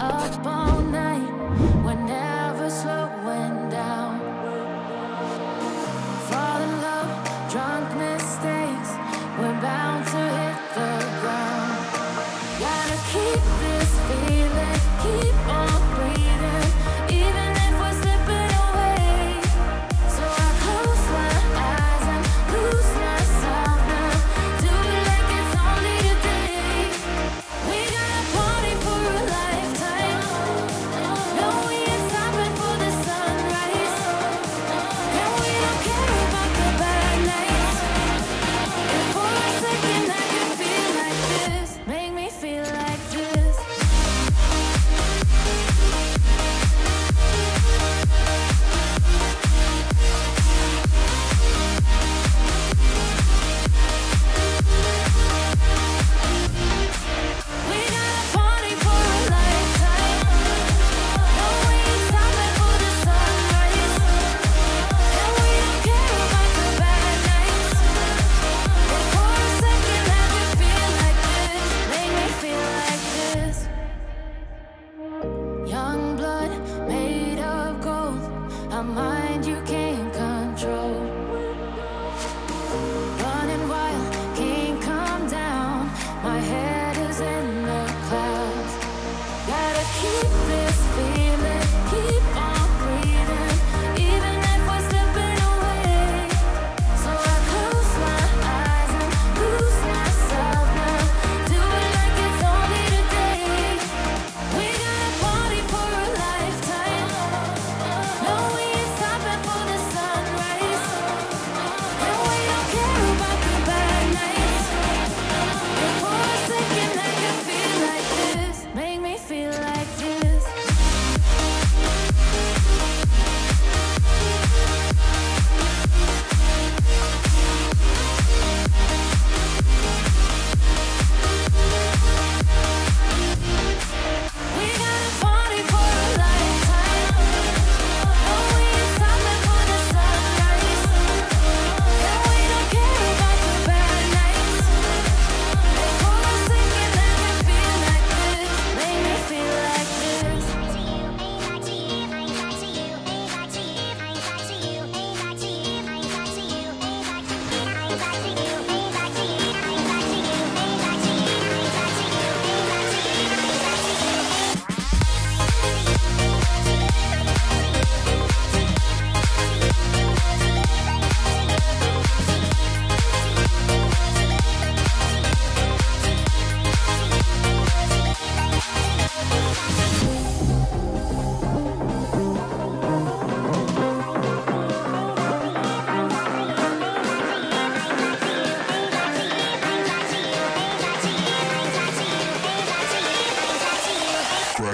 up all night. We're never slowing down. Fall in love, drunk mistakes. We're bound to hit the ground. Gotta keep this feeling, keep on breathing. this feeling.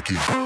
Rocky.